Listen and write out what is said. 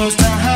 close to